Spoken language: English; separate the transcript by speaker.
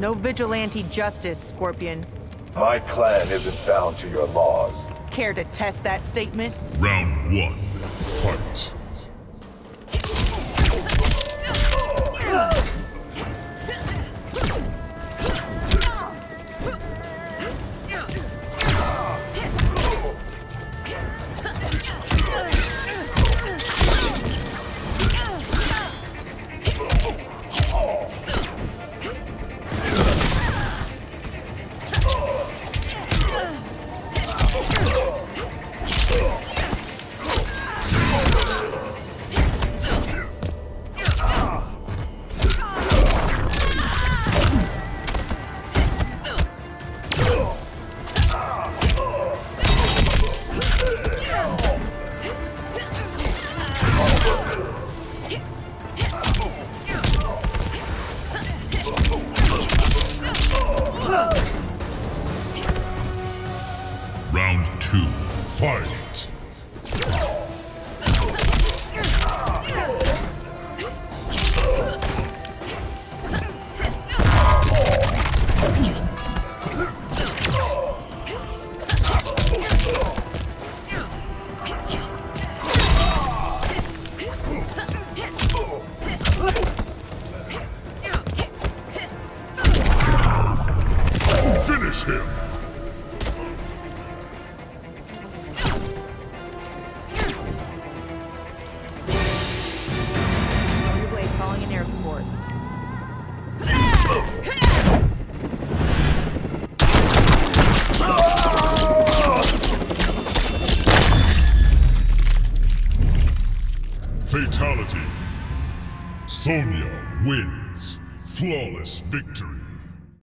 Speaker 1: No vigilante justice, Scorpion.
Speaker 2: My clan isn't bound to your laws.
Speaker 1: Care to test that statement?
Speaker 3: Round one, fight. Round two, fight. Him!
Speaker 1: Sonya Blade calling in air support.
Speaker 3: Fatality. Sonya wins. Flawless victory.